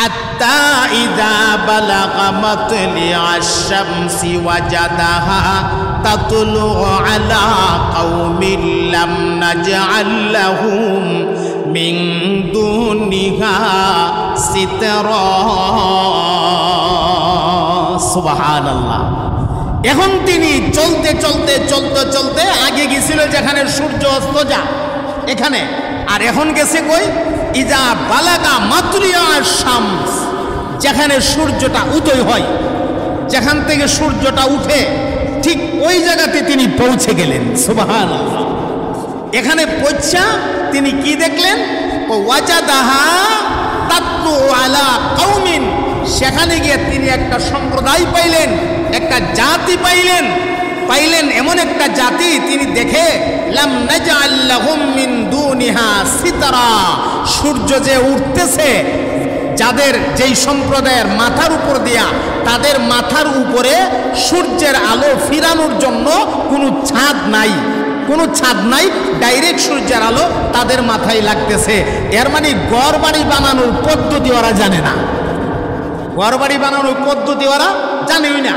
حتى إذا بلغ مطلع الشمس وجدها تطلع على قوم لم نجعل لهم من دونها سترا سبحان الله এখন তিনি চলতে চলতে চলতে চলতে আগে গেছিল যেখানে সূর্য অস্ত যা এখানে আর এখন গেছে কই ইজা বালাগা মাতুলিয়া শামস, যেখানে সূর্যটা উদয় হয়, যেখান থেকে সূর্যটা উঠে ঠিক ওই জায়গাতে তিনি পৌঁছে গেলেন। সুবাহান এখানে পৌঁছা তিনি কি দেখলেন? সেখানে গিয়ে তিনি একটা সম্প্রদায় পাইলেন, একটা জাতি পাইলেন পাইলেন এমন একটা জাতি তিনি দেখে সূর্য যে উঠতেছে, যাদের যেই সম্প্রদায়ের মাথার উপর দিয়া, তাদের মাথার উপরে সূর্যের আলো ফিরানোর জন্য কোনো ছাদ নাই। কোনো ছাদ নাই, ডাইরেক্ট সূর্যের আলো তাদের মাথায় লাগতেছে। এর মানে গড় বাড়ি বানানোর পদ্ধতি ওরা জানে না। ঘর বাড়ি বানানোর পদ্ধতি ওরা জানেই না।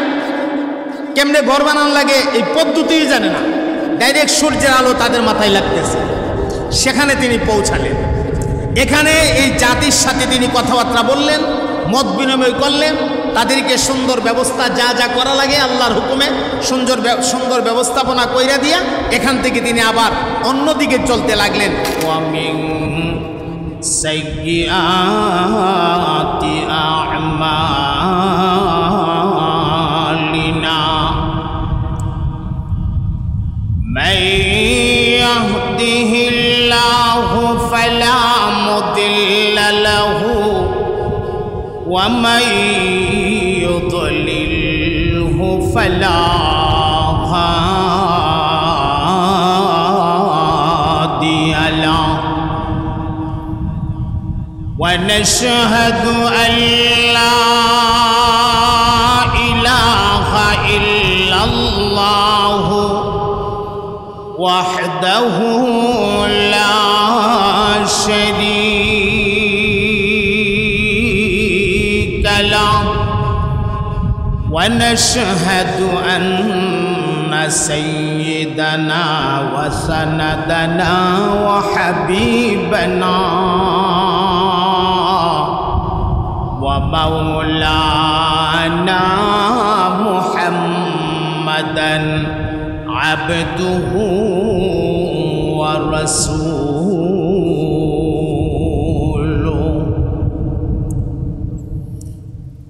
কেমনে ঘর বানান লাগে, এই পদ্ধতিই জানে না। ডাইরেক্ট সূর্যের আলো তাদের মাথায় লাগতেছে। সেখানে তিনি পৌঁছালেন। এখানে এই জাতির সাথে তিনি কথাবার্তা বললেন, মত বিনিময় করলেন। তাদেরকে সুন্দর ব্যবস্থা যা যা করা লাগে আল্লাহর হুকুমে সুন্দর সুন্দর ব্যবস্থাপনা কইরা দিয়া এখান থেকে তিনি আবার অন্যদিকে চলতে লাগলেন। সাইয়াতি من يهده الله فلا مضل له ومن يضلله فلا هادي له ونشهد أن لا إله إلا الله وحده لا شريك له. ونشهد أن سيدنا وسندنا وحبيبنا ومولانا محمدا عبده ورسوله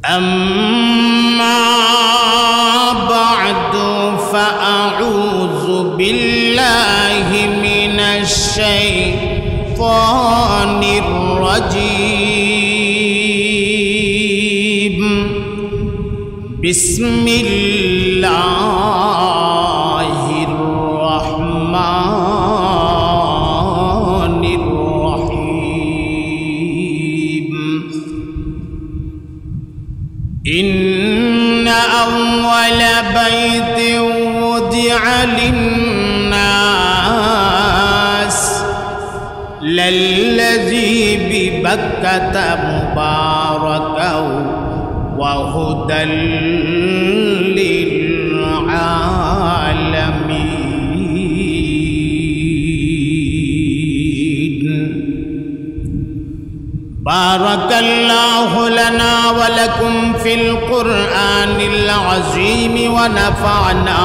أما بعد فأعوذ بالله من الشيطان الرجيم. بسم الله مباركا وهدى للعالمين. بارك الله لنا ولكم في القرآن العظيم ونفعنا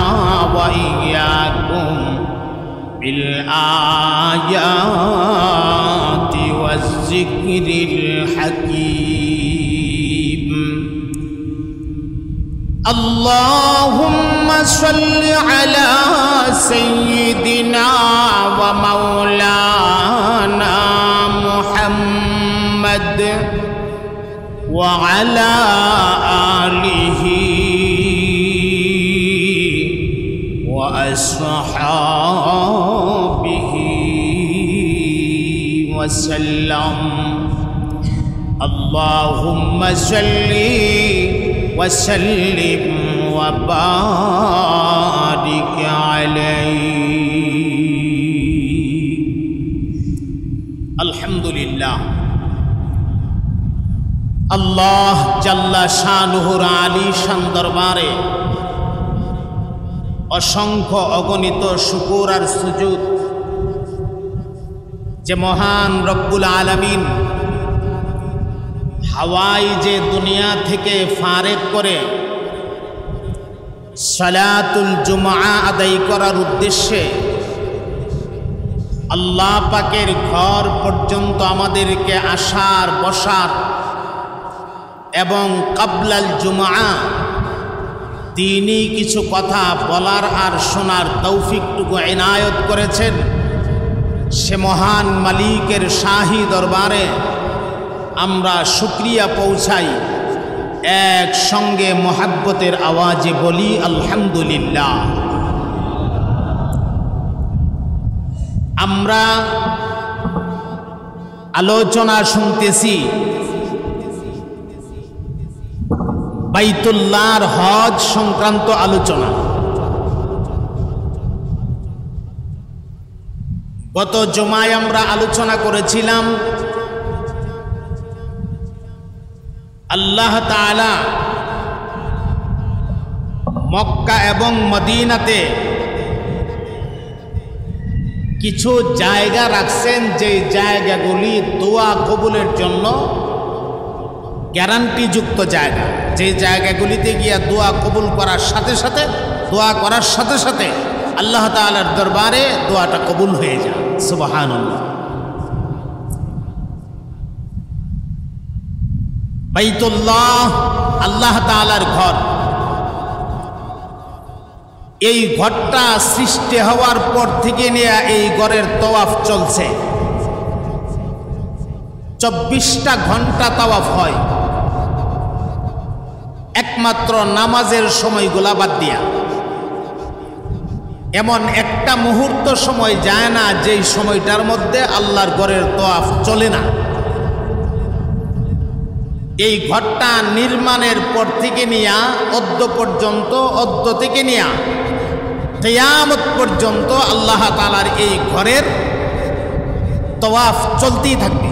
وإياكم بالآيات. والذكر الحكيم. اللهم صل على سيدنا ومولانا محمد وعلى وسلم اللهم صل وسلم وبارك عليه الحمد لله আল্লাহ জাল্লা শাহনুহুর আলী শান দরবারে অসংখ্য অগণিত শুকুর আর সুজুদ যে মহান রব্বুল আলমিন হাওয়াই যে দুনিয়া থেকে ফারেক করে সালাতুল জুমা আদায় করার উদ্দেশ্যে আল্লাহ পাকের ঘর পর্যন্ত আমাদেরকে আসার, বসার এবং কাবলাল জুমা তিনি কিছু কথা বলার আর শোনার তৌফিকটুকু এনায়ত করেছেন। সে মহান মালিকের শাহী দরবারে আমরা শুক্রিয়া পৌঁছাই। এক সঙ্গে মোহাব্বতের আওয়াজে বলি, আলহামদুলিল্লাহ। আমরা আলোচনা শুনতেছি, বাইতুল্লাহর হজ সংক্রান্ত আলোচনা। গত জমায় আমরা আলোচনা করেছিলাম আল্লাহ তাআলা মক্কা এবং মদিনাতে কিছু জায়গা রাখছেন যে জায়গাগুলি দোয়া কবুলের জন্য গ্যারান্টিযুক্ত জায়গা। যে জায়গাগুলিতে গিয়া দোয়া কবুল করার সাথে সাথে, দোয়া করার সাথে সাথে আল্লাহ তালার দরবারে দোয়াটা কবুল হয়ে যায়। সুবাহান আল্লাহ তালার ঘর। এই ঘরটা সৃষ্টি হওয়ার পর থেকে নিয়ে এই ঘরের তওয়াফ চলছে। চব্বিশটা ঘণ্টা তাওয়াফ হয়। একমাত্র নামাজের সময়গুলা বাদ দিয়া। এমন একটা মুহূর্ত সময় যায় না, যেই সময়টার মধ্যে আল্লাহর ঘরের তোয়াফ চলে না। এই ঘরটা নির্মাণের পর থেকে নিয়া, অদ্য পর্যন্ত, অদ্য থেকে নিয়া, কেয়ামত পর্যন্ত আল্লাহ তালার এই ঘরের তওয়াফ চলতেই থাকবে।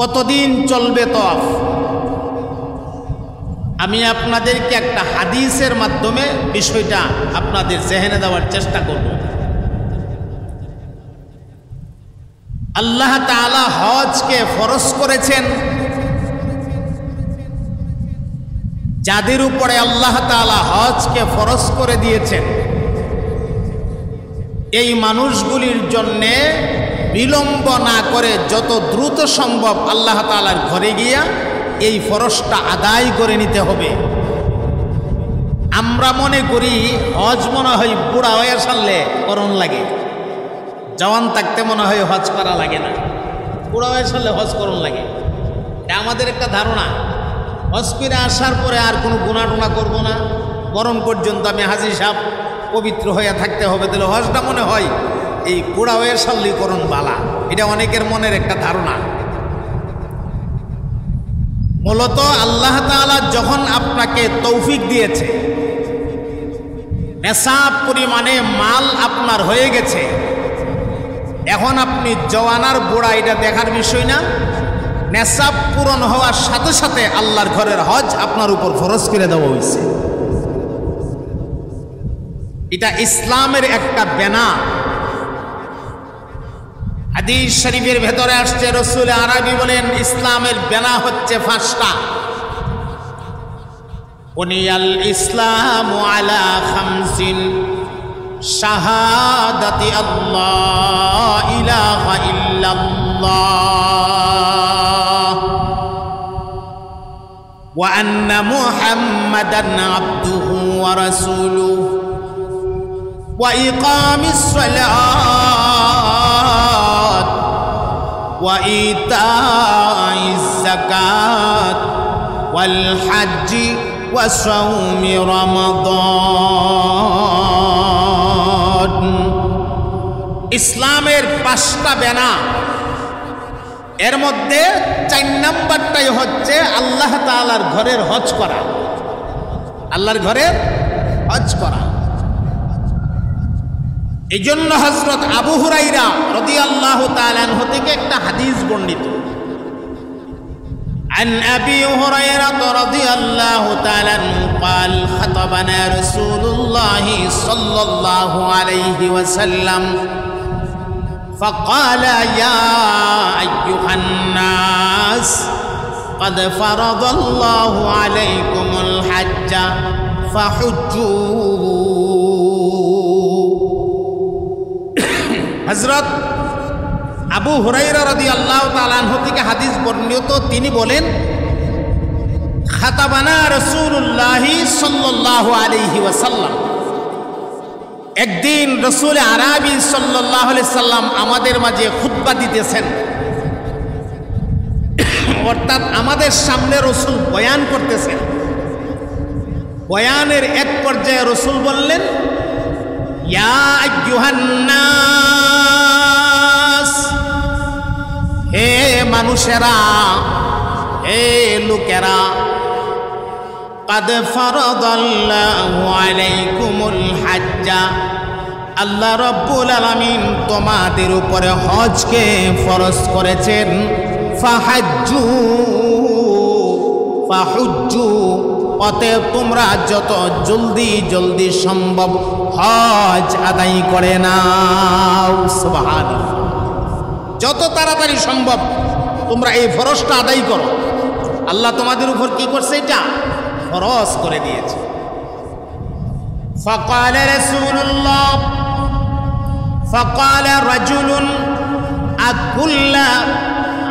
কতদিন চলবে তফ আমি আপনাদেরকে একটা হাদিসের মাধ্যমে বিষয়টা আপনাদের জেহেনে দেওয়ার চেষ্টা করব। আল্লাহ তালা হজকে ফরজ করেছেন। যাদের উপরে আল্লাহ তালা হজকে ফরজ করে দিয়েছেন। এই মানুষগুলির জন্যে বিলম্ব না করে যত দ্রুত সম্ভব আল্লাহ তালার ঘরে গিয়া এই ফরসটা আদায় করে নিতে হবে। আমরা মনে করি হজ মনে হয় বুড়া হয়ে সারলে করণ লাগে। জওয়ান থাকতে মনে হয় হজ করা লাগে না। বুড়া হয়ে সারলে হজ করণ লাগে। এটা আমাদের একটা ধারণা। হজ করে আসার পরে আর কোনো গুণাটুনা করব না। গরম পর্যন্ত আমি হাজি সাহ পবিত্র হয়ে থাকতে হবে। তাহলে হজটা মনে হয় এই কুড়া হয়ে সল্লীকরণ বালা। এটা অনেকের মনের একটা ধারণা। মূলত আল্লাহ তালা যখন আপনাকে তৌফিক দিয়েছে, নেশাব পরিমাণে মাল আপনার হয়ে গেছে, এখন আপনি জওয়ানার বুড়া এটা দেখার বিষয় না, নেশাব পূরণ হওয়ার সাথে সাথে আল্লাহর ঘরের হজ আপনার উপর ফরজ করে দেওয়া হয়েছে। এটা ইসলামের একটা বেনা হাদিস শরীফের ভেতরে আসছে, রসুল আরবি বলেন, ইসলামের বেলা হচ্ছে ফাঁসটা। বুনিয়াল ইসলাম আলা খামসিন, শাহাদাতি আল্লাহ, ইলাহা ইল্লাল্লাহ। ওয়া আন্না মুহাম্মাদান আবদুহু ওয়া وإيتاء الزكاة والحج وصوم رمضان ইসলামের পাঁচটা বেনা এর মধ্যে চার নাম্বারটাই হচ্ছে আল্লাহ তালার ঘরের হজ করা আল্লাহর ঘরের হজ করা এই জন্য হজরত আবু হুরাইরা রদি আল্লাহ তালানহ থেকে একটা হাদিস বর্ণিত عن أبي هريرة رضي الله تعالى عنه قال خطبنا رسول الله صلى الله عليه وسلم فقال يا أيها الناس قد فرض الله عليكم الحج فحجوا হজরত আবু হুরাইরা রদি আল্লাহ তালাহ থেকে হাদিস বর্ণিত, তিনি বলেন, খাতাবানা রসুল্লাহি সাল্লাহ আলিহি ওয়াসাল্লাম। একদিন রসুল আরবি সাল্লাহ সাল্লাম আমাদের মাঝে খুদ্া দিতেছেন। অর্থাৎ আমাদের সামনে রসুল বয়ান করতেছেন। বয়ানের এক পর্যায়ে রসুল বললেন, ইয়া আইয়ুহান্নাস মানুষেরা হে লোকেরা قد فرض الله عليكم الحج আল্লাহ রব্বুল আলামিন তোমাদের উপরে হজকে ফরজ করেছেন ফাহাজ্জু ফাহুজ্জু অতএব তোমরা যত জলদি জলদি সম্ভব হজ আদায় করে নাও সুবহানাল্লাহ যত তাড়াতাড়ি সম্ভব তোমরা এই ফরজটা আদায় করো আল্লাহ তোমাদের উপর কি করছে এটা ফরজ করে দিয়েছে فقال رسول الله فقال رجل أكل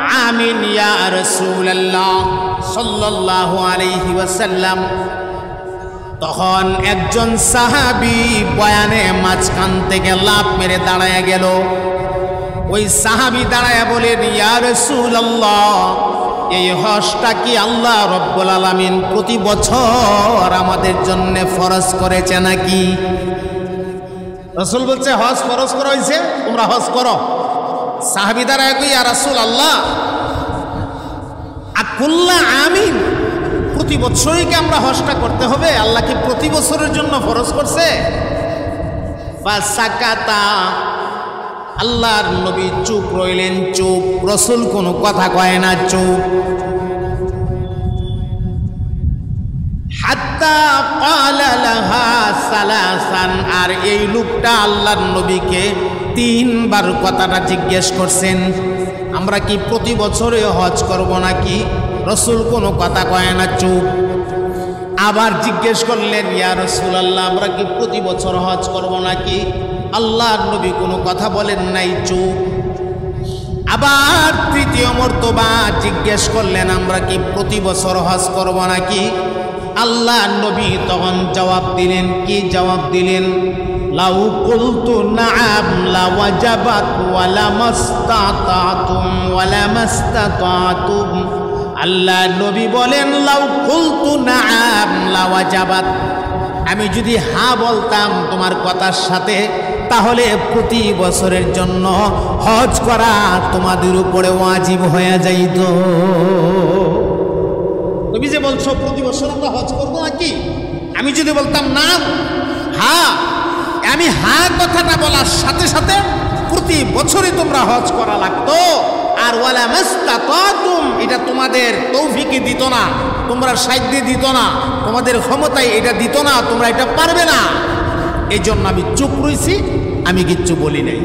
عام يا رسول الله صلى الله عليه وسلم তখন একজন সাহাবি বয়ানে মাঝখান থেকে লাভ মেরে দাঁড়ায় গেল ওই সাহাবি দাঁড়ায় বলেন, ইয়া রাসূলুল্লাহ, এই হজটা কি আল্লাহ রব্বুল আলামিন প্রতি বছর আমাদের জন্য ফরজ করেছে নাকি? রসুল বলছে, হজ ফরজ করা হয়েছে, তোমরা হজ করো। সাহাবি দাঁড়ায় কই ইয়া রাসূল আল্লাহ আকুল্লা আমিন, প্রতি বছরই কি আমরা হজটা করতে হবে? আল্লাহ কি প্রতি বছরের জন্য ফরজ করছে? বা সাকাতা আল্লাহর নবী চুপ রইলেন, চুপ। রসুল কোনো কথা কয় না, চুপ। আর এই লোকটা আল্লাহর নবীকে তিনবার কথাটা জিজ্ঞেস করছেন, আমরা কি প্রতি বছরে হজ করব নাকি? রসুল কোনো কথা কয় না, চুপ। আবার জিজ্ঞেস করলেন, ইয়া রসুল আল্লাহ আমরা কি প্রতি বছর হজ করব নাকি? আল্লাহর নবী কোনো কথা বলেন নাই, চুপ। আবার তৃতীয় মর্তবা জিজ্ঞেস করলেন, আমরা কি প্রতি বছর হজ করব নাকি? আল্লাহ নবী তখন জবাব দিলেন, কি জবাব দিলেন? লাউ কুলতু নাআম লা ওয়াজাবাত ওয়ালা মাস্তাতাতুম ওয়ালা মাস্তাতাতুম। আল্লাহ নবী বলেন, লাউ কুলতু নাআম লা ওয়াজাবাত আমি যদি হা বলতাম তোমার কথার সাথে তাহলে প্রতি বছরের জন্য হজ করা তোমাদের উপরে ওয়াজিব হয়ে যাইত। তুমি যে বলছো, প্রতি বছর আমরা হজ করব নাকি? আমি যদি বলতাম না হা আমি হা কথাটা বলার সাথে সাথে প্রতি বছরই তোমরা হজ করা লাগতো। আর ওয়ালা মাস্তাতাতুম এটা তোমাদের তৌফিকে দিত না, তোমরা সাহায্যে দিত না, তোমাদের ক্ষমতায় এটা দিত না, তোমরা এটা পারবে না। এই জন্য আমি চুপ রইছি, আমি কিচ্ছু বলি নাই।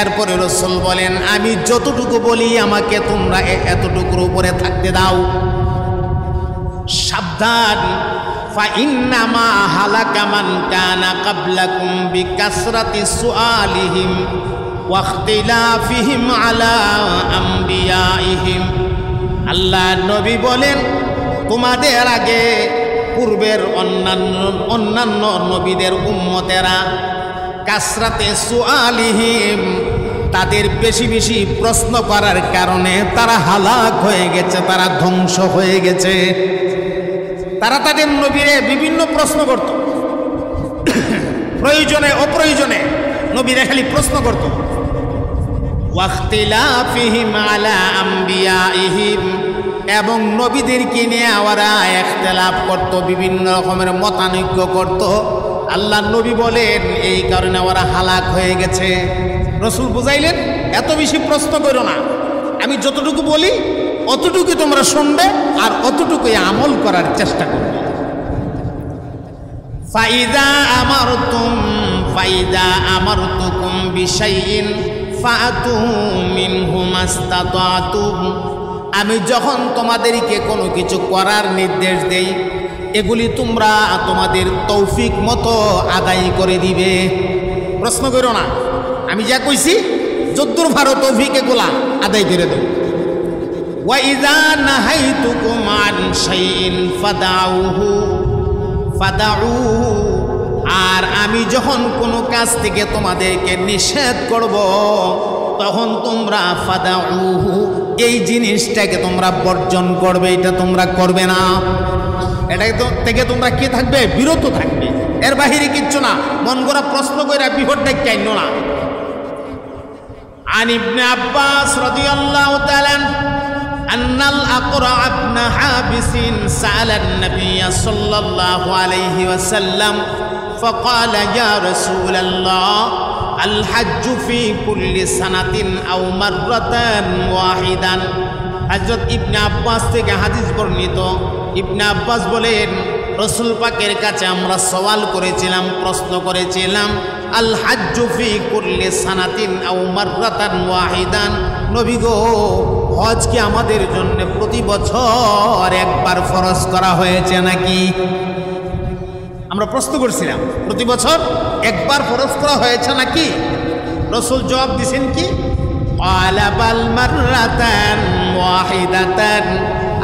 এরপরে রসুল বলেন, আমি যতটুকু বলি আমাকে তোমরা এতটুকুর উপরে থাকতে দাও। সাবধান। মান কানা কাবলাকুম বিকাসরাতি সুআলিহিম ওয়াখতিলাফিহিম আলা আম্বিয়াইহিম। আল্লাহ নবী বলেন, তোমাদের আগে পূর্বের অন্যান্য অন্যান্য নবীদের উম্মতেরা কাসরাতে সুআলিহিম তাদের বেশি বেশি প্রশ্ন করার কারণে তারা হালাক হয়ে গেছে, তারা ধ্বংস হয়ে গেছে। তারা তাদের নবীরে বিভিন্ন প্রশ্ন করত। প্রয়োজনে, অপ্রয়োজনে নবীরা খালি প্রশ্ন করত। ওয়াখতিলাফিহিম আলা আম্বিয়াইহিম, এবং নবীদেরকে নিয়ে ওরা একতলাপ করত, বিভিন্ন রকমের মতানৈক্য করত। আল্লাহ নবী বলেন, এই কারণে ওরা হালাক হয়ে গেছে। রসুল বুঝাইলেন, এত বেশি প্রশ্ন করো না। আমি যতটুকু বলি, অতটুকু তোমরা শুনবে, আর অতটুকুই আমল করার চেষ্টা করবে। ফাইদা আমার তুম ফাইদা আমার তুকুম বিষয়ীন আমি যখন তোমাদেরকে কোনো কিছু করার নির্দেশ দেই, এগুলি তোমরা তোমাদের তৌফিক মতো আদায় করে দিবে। প্রশ্ন করো না। আমি যা কইছি, যদ্দুর ভারত তৌফিক এগুলা আদায় করে দেব নাহাইতুকুম আন শাইইন ফাদাউহু ফাদাউহু আর আমি যখন কোনো কাজ থেকে তোমাদেরকে নিষেধ করব তখন তোমরা ফাদাউহু এই জিনিসটাকে তোমরা বর্জন করবে এটা তোমরা করবে না এটা থেকে তোমরা কি থাকবে বিরত থাকবে এর বাহিরে কিচ্ছু না মন করা প্রশ্ন করে বিপদটা কেন না عن ابن عباس رضي الله تعالى أن الأقرع بن حابس سأل النبي صلى الله عليه وسلم فقال يا رسول الله الحج في كل سنة أو مرة واحدا হজরত ইবনে আব্বাস থেকে হাদিস বর্ণিত ইবনে আব্বাস বলেন রসুল পাকের কাছে আমরা সওয়াল করেছিলাম প্রশ্ন করেছিলাম আল হাজ্জুফি করলে সানাতিন আও মাররাতান ওয়াহিদান নবী গো হজ কি আমাদের জন্য প্রতি বছর একবার ফরজ করা হয়েছে নাকি আমরা প্রশ্ন করছিলাম, প্রতি বছর একবার ফরজ করা হয়েছে নাকি? রসুল জবাব দিছেন কি?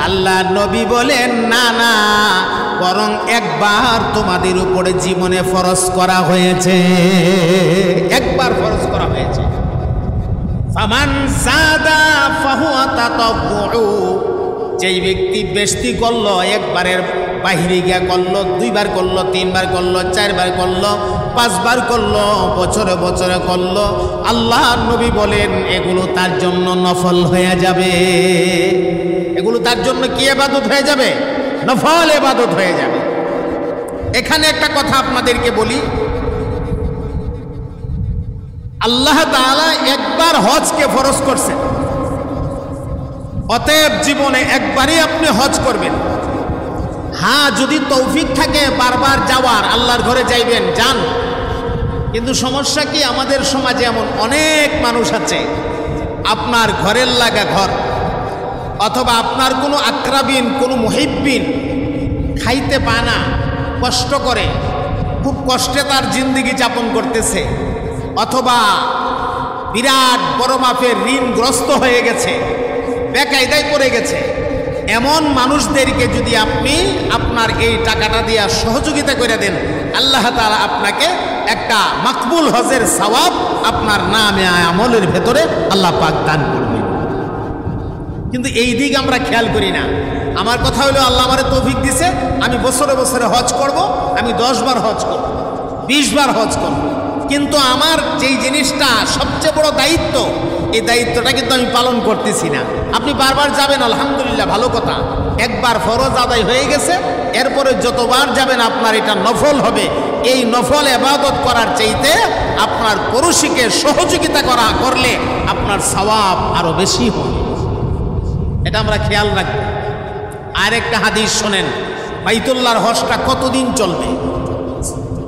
আল্লাহ নবী বলেন, না না, বরং একবার তোমাদের উপরে জীবনে ফরজ করা হয়েছে। একবার ফরজ করা হয়েছে। যেই ব্যক্তি বেশতি করল, একবারের বাহিরে গিয়া করল, দুইবার করল, তিনবার করল, চারবার করল, পাঁচবার করল, বছরে বছরে করল। আল্লাহ নবী বলেন, এগুলো তার জন্য নফল হয়ে যাবে। এগুলো তার জন্য কি এবাদত হয়ে যাবে? নফল এবাদত হয়ে যাবে। এখানে একটা কথা আপনাদেরকে বলি। আল্লাহ তাআলা একবার হজকে ফরজ করছেন। অতএব জীবনে একবারই আপনি হজ করবেন। হ্যাঁ যদি তৌফিক থাকে, বারবার যাওয়ার, আল্লাহর ঘরে যাইবেন, যান। কিন্তু সমস্যা কি, আমাদের সমাজে এমন অনেক মানুষ আছে, আপনার ঘরের লাগা ঘর, অথবা আপনার কোনো আক্রাবিন, কোনো মহিব্বিন খাইতে পায় না, কষ্ট করে, খুব কষ্টে তার জিন্দিগি যাপন করতেছে, অথবা বিরাট বড় মাপের ঋণগ্রস্ত হয়ে গেছে, বেকায়দায় পড়ে গেছে। এমন মানুষদেরকে যদি আপনি আপনার এই টাকাটা দিয়া সহযোগিতা করে দেন, আল্লাহ তালা আপনাকে একটা মাকবুল হজের সওয়াব আপনার নামে আমলের ভেতরে আল্লাহ পাক দান করবেন কিন্তু এই দিক আমরা খেয়াল করি না। আমার কথা হলো আল্লাহ আমারে তৌফিক দিছে, আমি বছরে বছরে হজ করব, আমি দশ বার হজ করব, বিশ বার হজ করব। কিন্তু আমার যেই জিনিসটা সবচেয়ে বড় দায়িত্ব, এই দায়িত্বটা কিন্তু আমি পালন করতেছি না। আপনি বারবার যাবেন, আলহামদুলিল্লাহ, ভালো কথা। একবার ফরজ আদায় হয়ে গেছে, এরপরে যতবার যাবেন আপনার এটা নফল হবে। এই নফল এবাদত করার চাইতে আপনার পড়োশিকে সহযোগিতা করা, করলে আপনার সওয়াব আরও বেশি হবে। এটা আমরা খেয়াল রাখব। আর একটা হাদিস শোনেন, বাইতুল্লাহর হসটা কতদিন চলবে?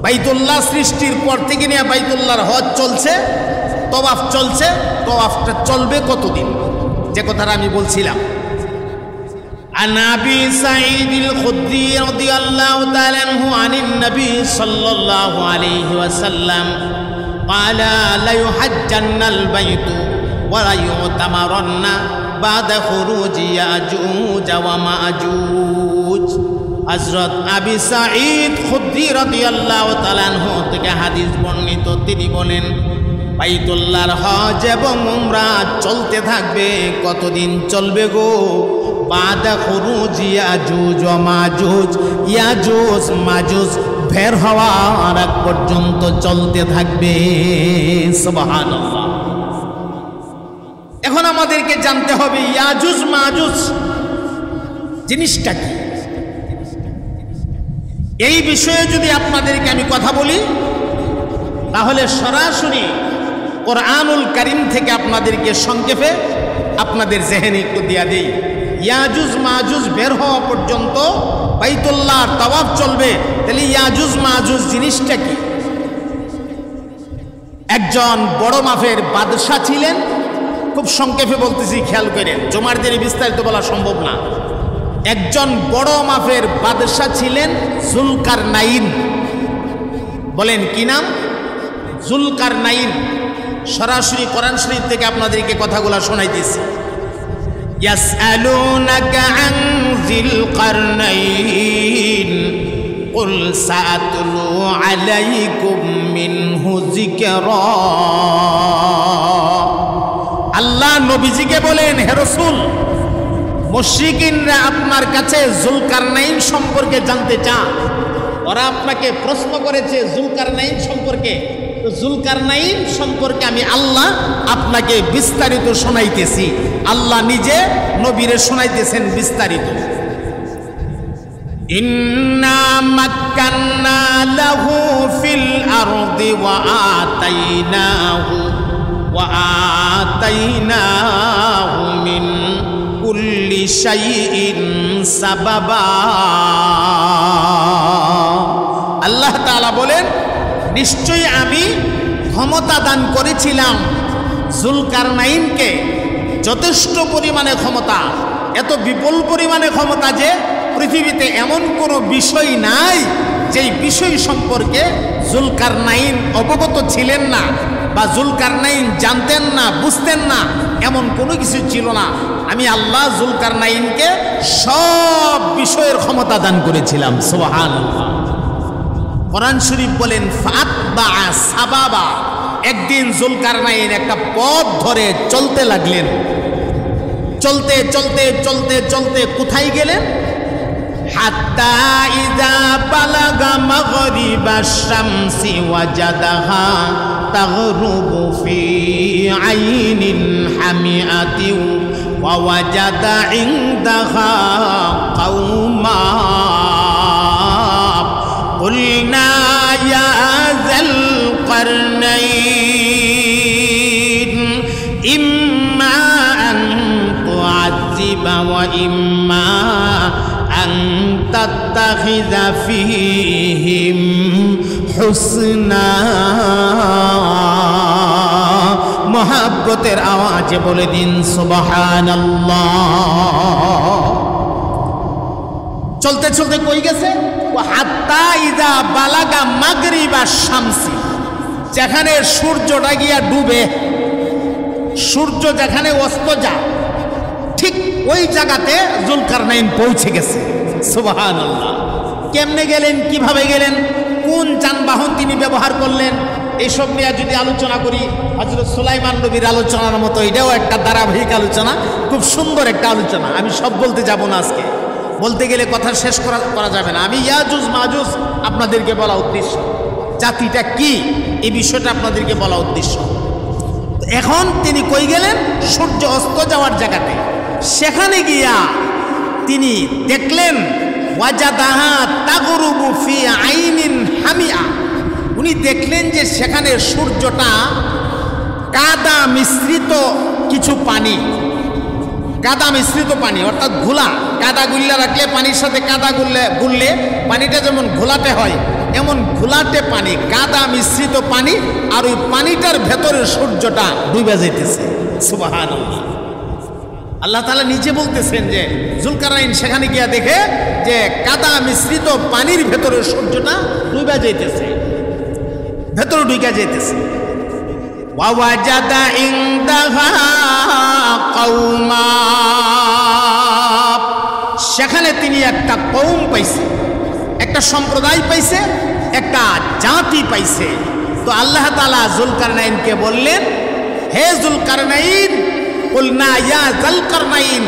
বাইতুল্লাহ সৃষ্টির পর থেকে নিয়ে বাইতুল্লাহর হজ চলছে তওয়াফ চলছে তওয়াফটা চলবে কতদিন যে কথাটা আমি বলছিলাম عن ابي سعيد الخدري رضي الله تعالى عنه عن النبي صلى الله عليه وسلم قال ليحجن البيت وليعتمرن بعد خروج ياجوج وماجوج হজরত আবি সাঈদ খুদ্দি রাদিয়াল্লাহু তাআলা আনহু থেকে হাদিস বর্ণিত, তিনি বলেন, বাইতুল্লাহর হজ এবং উমরা চলতে থাকবে, কতদিন চলবে গো? বাদা খুরুজ, ইয়াজুজ মাজুজ ইয়াজুজ, মাজুজ, বের হওয়ার আগ পর্যন্ত চলতে থাকবে। সুবহানাল্লাহ। এখন আমাদেরকে জানতে হবে, ইয়াজুজ, মাজুজ জিনিসটা কি? এই বিষয়ে যদি আপনাদেরকে আমি কথা বলি, তাহলে সরাসরি ওর কোরআনুল করিম থেকে আপনাদেরকে সংক্ষেপে আপনাদের জেহেনে একটু দিয়া দিই। ইয়াজুজ মাহুজ বের হওয়া পর্যন্ত বাইতুল্লাহর তওয়াব চলবে। তাহলে ইয়াজুজ মাহুজ জিনিসটা কি? একজন বড় মাফের বাদশাহ ছিলেন। খুব সংক্ষেপে বলতেছি, খেয়াল করেন। জমার দিনে বিস্তারিত বলা সম্ভব না। একজন বড় মাফের বাদশাহ ছিলেন জুলকার নাইন বলেন কি নাম জুলকার নাইন সরাসরি কোরআন শরীফ থেকে আপনাদেরকে কথাগুলো শোনাইতেছি يسألونك عن ذي القرنين قل سأتلو عليكم منه ذكرا আল্লাহ নবীজিকে বলেন হে রসুল মুশরিকিনরা আপনার কাছে জুলকারনাইন সম্পর্কে জানতে চান। ওরা আপনাকে প্রশ্ন করেছে জুলকারনাইন সম্পর্কে। জুলকারনাইন সম্পর্কে আমি আল্লাহ আপনাকে বিস্তারিত শোনাইতেছি। আল্লাহ নিজে নবীরে শোনাইতেছেন বিস্তারিত। কুল্লি আল্লাহ তাআলা বলেন, নিশ্চয়ই আমি ক্ষমতা দান করেছিলাম জুলকারনাইনকে। যথেষ্ট পরিমাণে ক্ষমতা, এত বিপুল পরিমাণে ক্ষমতা যে পৃথিবীতে এমন কোনো বিষয় নাই যেই বিষয় সম্পর্কে জুলকারনাইন অবগত ছিলেন না বা জুলকারনাইন জানতেন না, বুঝতেন না। এমন কোনো কিছু ছিল না। আমি আল্লাহ জুলকারনাইনকে সব বিষয়ের ক্ষমতা দান করেছিলাম সোহান কোরআন শরীফ বলেন ফাত বা সাবাবা। একদিন জুলকারনাইন একটা পথ ধরে চলতে লাগলেন। চলতে চলতে চলতে চলতে কোথায় গেলেন? হাত্তা ইদা বালাগা মাগরিবা শামসি ওয়াজাদাহা। تغرب في عين حمئة ووجد عندها قوما. قلنا يا ذا القرنين إما أن تعذب وإما أن تتخذ فيهم হুসনা। মহাব্বতের আওয়াজে বলে দিন সুবাহান চলতে চলতে কই গেছে? ও হাত্তা বালাগা মাগরি বা যেখানে সূর্যটা গিয়া ডুবে, সূর্য যেখানে অস্ত যা ঠিক ওই জায়গাতে জুলকার নাইন পৌঁছে গেছে। সুবাহান কেমনে গেলেন? কীভাবে গেলেন? কোন যানবাহন তিনি ব্যবহার করলেন এইসব নিয়ে যদি আলোচনা করি হজরত সুলাইমান নবীর আলোচনার মতো এটাও একটা ধারাবাহিক আলোচনা, খুব সুন্দর একটা আলোচনা। আমি সব বলতে যাব না আজকে। বলতে গেলে কথা শেষ করা করা যাবে না। আমি ইয়াজুজ মাজুজ আপনাদেরকে বলা উদ্দেশ্য। জাতিটা কি? এই বিষয়টা আপনাদেরকে বলা উদ্দেশ্য। এখন তিনি কই গেলেন? সূর্য অস্ত যাওয়ার জায়গাতে। সেখানে গিয়া তিনি দেখলেন, ওয়াজাদাহা তাগরুবু ফি আইনিন হামিয়া। উনি দেখলেন যে সেখানে সূর্যটা কাদা মিশ্রিত কিছু পানি। কাদা মিশ্রিত পানি, অর্থাৎ ঘোলা। কাদা গুল্লা রাখলে পানির সাথে কাদা গুললে গুললে পানিটা যেমন ঘোলাটে হয়, এমন ঘোলাটে পানি, কাদা মিশ্রিত পানি, আর ওই পানিটার ভেতরে সূর্যটা ডুবে যেতেছে সুবাহান আল্লাহ তালা নিজে বলতেছেন যে, জুলকারাইন সেখানে গিয়া দেখে যে কাদা মিশ্রিত পানির ভেতরে সূর্যটা ডুবা যাইতেছে। ভেতরে ডুইকা যাইতেছে। সেখানে তিনি একটা কৌম পাইছে, একটা সম্প্রদায় পাইছে, একটা জাতি পাইছে। তো আল্লাহ তালা জুলকারনাইনকে বললেন, হে জুলকারনাইন কুলনা ইয়া জুলকারনাইন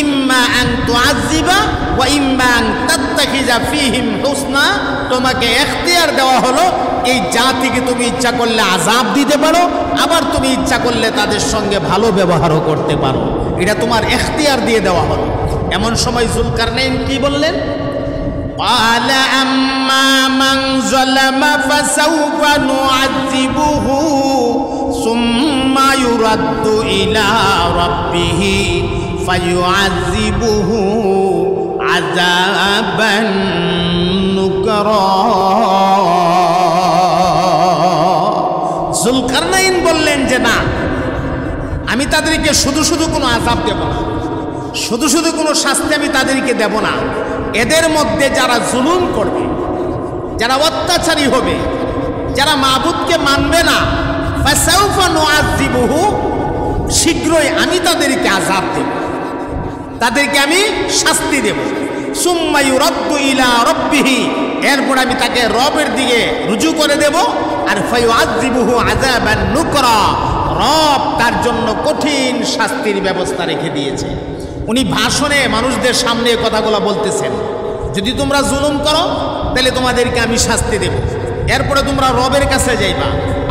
ইম্মা আন তুআযিবা ওয়া ইম্মা আন তাত্তাখিজা ফীহিম হুসনা তোমাকে এখতিয়ার দেওয়া হলো এই জাতিকে তুমি ইচ্ছা করলে আজাব দিতে পারো আবার তুমি ইচ্ছা করলে তাদের সঙ্গে ভালো ব্যবহারও করতে পারো এটা তোমার এখতিয়ার দিয়ে দেওয়া হলো এমন সময় জুলকারনাইন কি বললেন قال أما من ظلم فسوف نعذبه সুম্মা ইলা রাব্বিহি ফায়ুআযিবুহু আযাবান নুকরা। জুলকারনাইন বললেন যে না, আমি তাদেরকে শুধু শুধু কোনো আজাব দেব না। শুধু শুধু কোনো শাস্তি আমি তাদেরকে দেব না। এদের মধ্যে যারা জুলুম করবে, যারা অত্যাচারী হবে, যারা মাহবুদকে মানবে না শীঘ্রই আমি তাদেরকে আজাদ দেব। তাদেরকে আমি শাস্তি দেব। সুম্মা ইউরাদ্দু ইলা রাব্বিহি, এরপর আমি তাকে রবের দিকে রুজু করে দেব। আর ফায়ুআযিবুহু আযাবান নুকরা, রব তার জন্য কঠিন শাস্তির ব্যবস্থা রেখে দিয়েছে। উনি ভাষণে মানুষদের সামনে কথাগুলো বলতেছেন। যদি তোমরা জুলুম করো, তাহলে তোমাদেরকে আমি শাস্তি দেব। এরপরে তোমরা রবের কাছে যাইবা।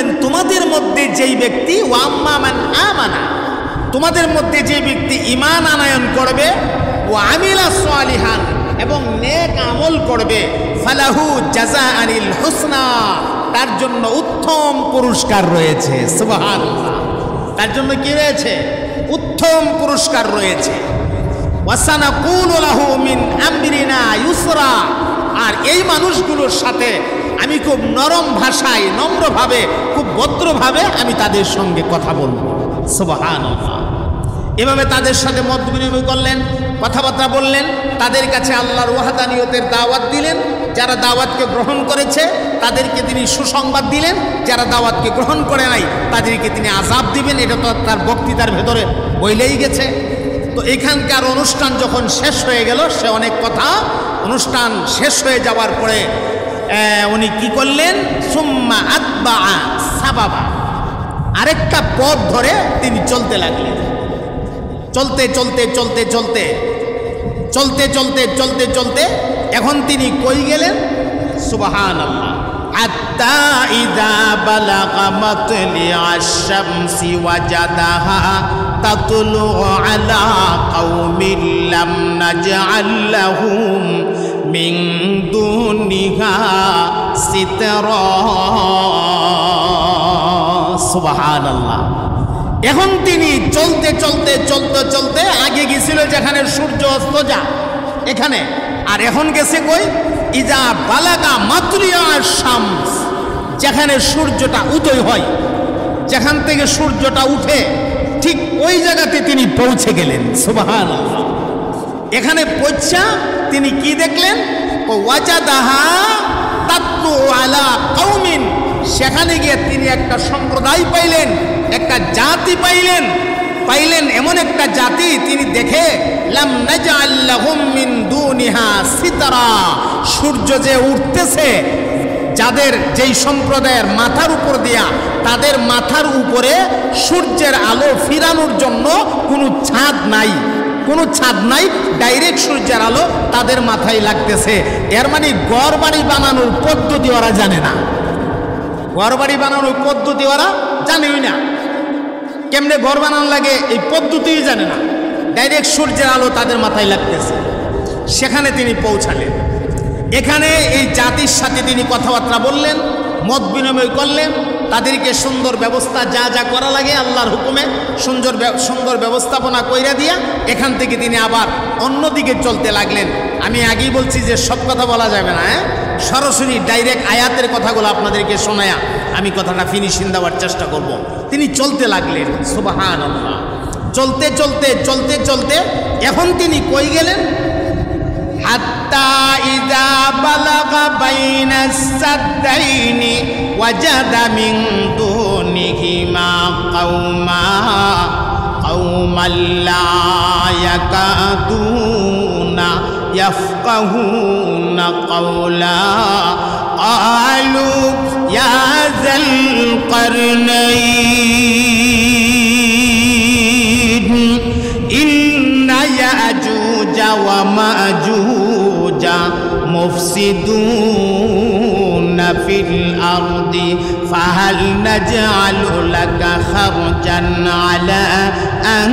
বলেন, তোমাদের মধ্যে যেই ব্যক্তি ওয়াম্মামান আমানা, তোমাদের মধ্যে যে ব্যক্তি ইমান আনায়ন করবে, ও আমিলা সালিহান এবং নেক আমল করবে, ফালাহু জাজা আনিল হুসনা। তার জন্য উত্তম পুরস্কার রয়েছে, সুবহানাল্লাহ। তার জন্য কি রয়েছে? উত্তম পুরস্কার রয়েছে। ওয়াসানা কুল মিন আমরিনা ইউসরা। আর এই মানুষগুলোর সাথে আমি খুব নরম ভাষায়, নম্রভাবে, খুব ভদ্রভাবে আমি তাদের সঙ্গে কথা বলব। সুবহানাল্লাহ। এভাবে তাদের সাথে মত বিনিময় করলেন, কথাবার্তা বললেন, তাদের কাছে আল্লাহর ওয়াহাদানিয়তের দাওয়াত দিলেন, যারা দাওয়াতকে গ্রহণ করেছে, তাদেরকে তিনি সুসংবাদ দিলেন, যারা দাওয়াতকে গ্রহণ করে নাই, তাদেরকে তিনি আজাব দিবেন, এটা তো তার বক্তৃতার ভেতরে বইলেই গেছে। তো এখানকার অনুষ্ঠান যখন শেষ হয়ে গেল, সে অনেক কথা, অনুষ্ঠান শেষ হয়ে যাওয়ার পরে উনি কি করলেন? সুম্মা আতবা সাবাবা। আরেকটা পথ ধরে তিনি চলতে লাগলেন। চলতে চলতে চলতে চলতে চলতে চলতে চলতে চলতে এখন তিনি কই গেলেন? সুবাহান হাত্তা ইদা বালাগা মাতলিআ আশ-শামসি ওয়াজাদাহা তাতলু আলা কওমিন লাম নাজআল লাহুম মিন দুনিহা সিতরা। সুবহানাল্লাহ। এখন তিনি চলতে চলতে চলতে চলতে আগে গেছিল যেখানে সূর্য অস্ত যা, এখানে। আর এখন গেছে কই? ইজা বালাগা মাতলিয়া শামস, যেখানে সূর্যটা উদয় হয়। যেখান থেকে সূর্যটা উঠে ঠিক ওই জায়গাতে তিনি পৌঁছে গেলেন। সুবাহান এখানে পৌঁছা তিনি কি দেখলেন? সেখানে গিয়ে তিনি একটা সম্প্রদায় পাইলেন, একটা জাতি পাইলেন। পাইলেন এমন একটা জাতি তিনি দেখে সিতারা। সূর্য যে উঠতেছে, যাদের যেই সম্প্রদায়ের মাথার উপর দিয়া, তাদের মাথার উপরে সূর্যের আলো ফিরানোর জন্য কোনো ছাদ নাই। কোনো ছাদ নাই ডাইরেক্ট সূর্যের আলো তাদের মাথায় লাগতেছে। এর মানে গড় বাড়ি বানানোর পদ্ধতি ওরা জানে না। ঘর বাড়ি বানানোর পদ্ধতি ওরা জানেই না। কেমনে ঘর বানানো লাগে এই পদ্ধতিই জানে না। ডাইরেক্ট সূর্যের আলো তাদের মাথায় লাগতেছে। সেখানে তিনি পৌঁছালেন। এখানে এই জাতির সাথে তিনি কথাবার্তা বললেন, মত বিনিময় করলেন তাদেরকে সুন্দর ব্যবস্থা যা যা করা লাগে আল্লাহর হুকুমে সুন্দর সুন্দর ব্যবস্থাপনা কইরা দিয়া এখান থেকে তিনি আবার অন্যদিকে চলতে লাগলেন। আমি আগেই বলছি যে সব কথা বলা যাবে না হ্যাঁ? সরাসরি ডাইরেক্ট আয়াতের কথাগুলো আপনাদেরকে শোনায়া আমি কথাটা ফিনিশিং দেওয়ার চেষ্টা করব। তিনি চলতে লাগলেন সুবাহান চলতে চলতে চলতে চলতে এখন তিনি কই গেলেন? حتى إذا بلغ بين السدين وجد من دونهما قوما قوما لا يكادون يفقهون قولا. قالوا يا ذا القرنين إن يأجوج ومأجوج مفسدون في الأرض فهل نجعل لك خرجا على أن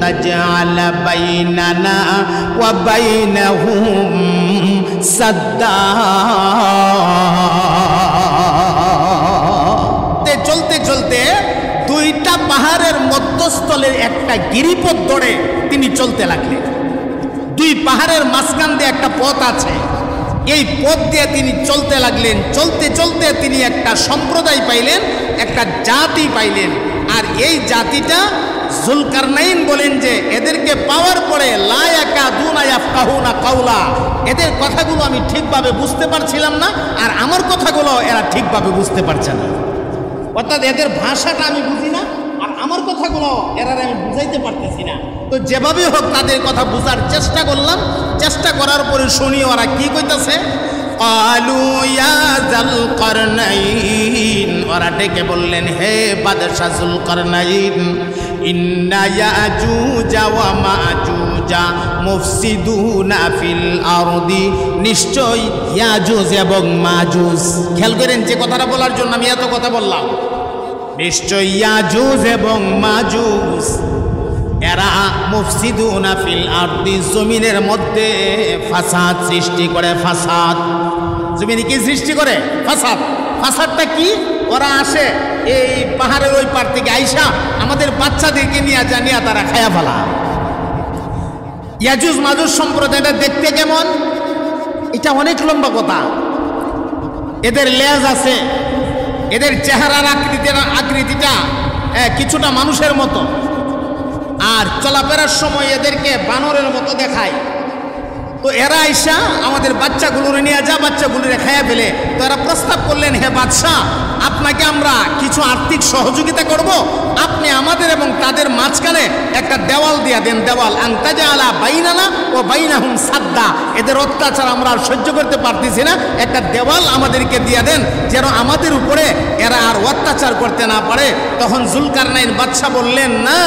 تجعل بيننا وبينهم سدا চলতে চলতে দুইটা পাহাড়ের মধ্যস্থলের একটা গিরিপথ ধরে তিনি চলতে লাগলেন দুই পাহাড়ের মাঝখান দিয়ে একটা পথ আছে। এই পথ দিয়ে তিনি চলতে লাগলেন। চলতে চলতে তিনি একটা সম্প্রদায় পাইলেন, একটা জাতি পাইলেন। আর এই জাতিটা জুলকারনাইন বলেন যে, এদেরকে পাওয়ার পরে কাউলা এদের কথাগুলো আমি ঠিকভাবে বুঝতে পারছিলাম না, আর আমার কথাগুলো এরা ঠিকভাবে বুঝতে পারছে না। অর্থাৎ এদের ভাষাটা আমি বুঝি না, আর আমার কথাগুলো এরা আমি বুঝাইতে পারতেছি না। তো যেভাবে হোক তাদের কথা বোঝার চেষ্টা করলাম। চেষ্টা করার পরে শুনি ওরা কি কইতেছে? ওরা ডেকে বললেন, হে বাদশাহ জুলকারনাইন নিশ্চয় এবং খেয়াল করেন যে কথাটা বলার জন্য আমি এত কথা বললাম। নিশ্চয় এবং মাজুজ। এরা মুফসিদুনা ফিল আরদি, জমিনের মধ্যে ফাসাদ সৃষ্টি করে, ফাসাদ। জমিনে কি সৃষ্টি করে? ফাসাদ। ফাসাদটা কি? ওরা আসে এই পাহাড়ের ওই পার থেকে আইসা আমাদের বাচ্চাদেরকে নিয়ে জানিয়া তারা খায়া ফেলা। ইয়াজুজ মাজুজ সম্প্রদায়টা দেখতে কেমন? এটা অনেক লম্বা কথা। এদের লেজ আছে, এদের চেহারার আকৃতির আকৃতিটা কিছুটা মানুষের মতো। আর চলাফেরার সময় এদেরকে বানরের মতো দেখায়। তো এরা আইসা আমাদের বাচ্চাগুলোরে নিয়ে যা, বাচ্চাগুলোরে খাইয়া ফেলে। তো এরা প্রস্তাব করলেন, হে বাদশাহ, আপনাকে আমরা কিছু আর্থিক সহযোগিতা করব। আপনি আমাদের এবং তাদের মাঝখানে একটা দেওয়াল দিয়া দেন। দেওয়াল আন্তাজা আলা বাইনানা ও বাইনাহুম সাদ্দা। এদের অত্যাচার আমরা আর সহ্য করতে পারতেছি না। একটা দেওয়াল আমাদেরকে দিয়া দেন, যেন আমাদের উপরে এরা আর অত্যাচার করতে না পারে। তখন জুলকার নাইন বাদশাহ বললেন, না,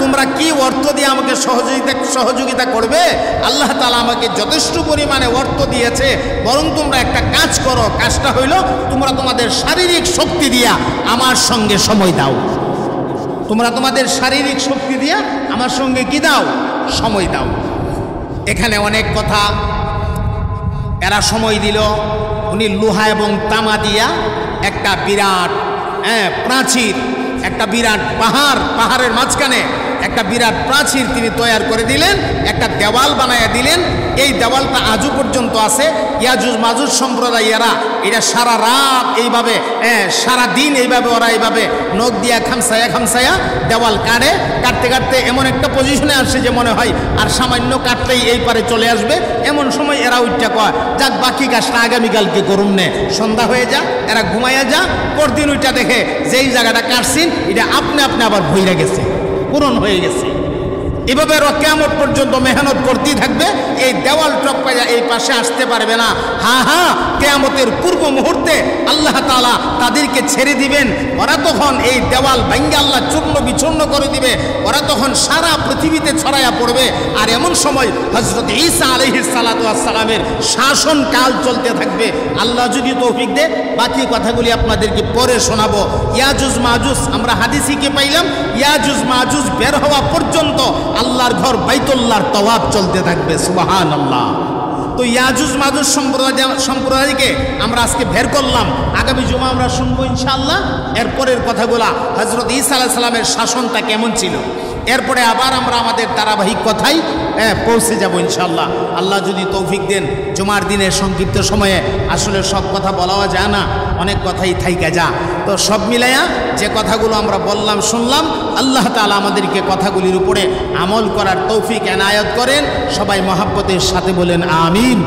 তোমরা কি অর্থ দিয়ে আমাকে সহযোগিতা সহযোগিতা করবে? আল্লাহ তালা আমাকে যথেষ্ট পরিমাণে অর্থ দিয়েছে, বরং তোমরা একটা কাজ করো, কাজটা হইল তোমরা তোমাদের শারীরিক শক্তি দিয়া আমার সঙ্গে সময় দাও। তোমরা তোমাদের শারীরিক শক্তি দিয়া আমার সঙ্গে কি দাও? সময় দাও। এখানে অনেক কথা। এরা সময় দিল। উনি লোহা এবং তামা দিয়া একটা বিরাট হ্যাঁ প্রাচীর, একটা বিরাট পাহাড়, পাহাড়ের মাঝখানে একটা বিরাট প্রাচীর তিনি তৈয়ার করে দিলেন, একটা দেওয়াল বানাইয়া দিলেন। এই দেওয়ালটা আজও পর্যন্ত আছে। ইয়াজুজ মাজুজ সম্প্রদায় এরা এটা সারা রাত এইভাবে সারা দিন এইভাবে ওরা এইভাবে নখ দিয়া খামসায়া খামসায়া দেওয়াল কাটে। কাটতে কাটতে এমন একটা পজিশনে আসে যে মনে হয় আর সামান্য কাটলেই এই পারে চলে আসবে। এমন সময় এরা উঠটা কয়, যাক, বাকি কাজটা আগামীকালকে করুন নে। সন্ধ্যা হয়ে যা, এরা ঘুমাইয়া যা। পরদিন ওইটা দেখে যেই জায়গাটা কাটছেন এটা আপনি আপনি আবার ভইরা গেছে। পূরণ হয়ে গেছে। এভাবে কেমন পর্যন্ত মেহনত করতেই থাকবে। এই দেওয়াল টপকাইয়া এই পাশে আসতে পারবে না। হা হা, কেয়ামতের পূর্ব মুহূর্তে আল্লাহ তালা তাদেরকে ছেড়ে দিবেন। ওরা তখন এই দেওয়াল ভাঙ্গে আল্লাহ চূর্ণ বিচূর্ণ করে দিবে। ওরা তখন সারা পৃথিবীতে ছড়াইয়া পড়বে। আর এমন সময় হজরত ঈসা আলহিস সালাতামের শাসনকাল চলতে থাকবে। আল্লাহ যদি তৌফিক দে বাকি কথাগুলি আপনাদেরকে পরে শোনাবো। ইয়াজুজ মাজুজ আমরা হাদিসিকে পাইলাম ইয়াজুজ মাজুজ বের হওয়া পর্যন্ত আল্লাহর ঘর বাইতুল্লাহর তওয়াব চলতে থাকবে সুবাহান আল্লাহ তো ইয়াজুজ মাজুজ সম্প্রদায় সম্প্রদায়কে আমরা আজকে বের করলাম, আগামী জুমা আমরা শুনব ইনশাআল্লাহ। এরপরের কথাগুলা হজরত ইসা আলাহ শাসনটা কেমন ছিল? এরপরে আবার আমরা আমাদের ধারাবাহিক কথাই পৌঁছে যাব ইনশাল্লাহ আল্লাহ যদি তৌফিক দেন, জুমার দিনের সংক্ষিপ্ত সময়ে আসলে সব কথা বলাও যায় না, অনেক কথাই থাইকা যা। তো সব মিলাইয়া যে কথাগুলো আমরা বললাম, শুনলাম, আল্লাহ তালা আমাদেরকে কথাগুলির উপরে আমল করার তৌফিক এনায়ত করেন। সবাই মহাব্বতের সাথে বলেন, আমিন।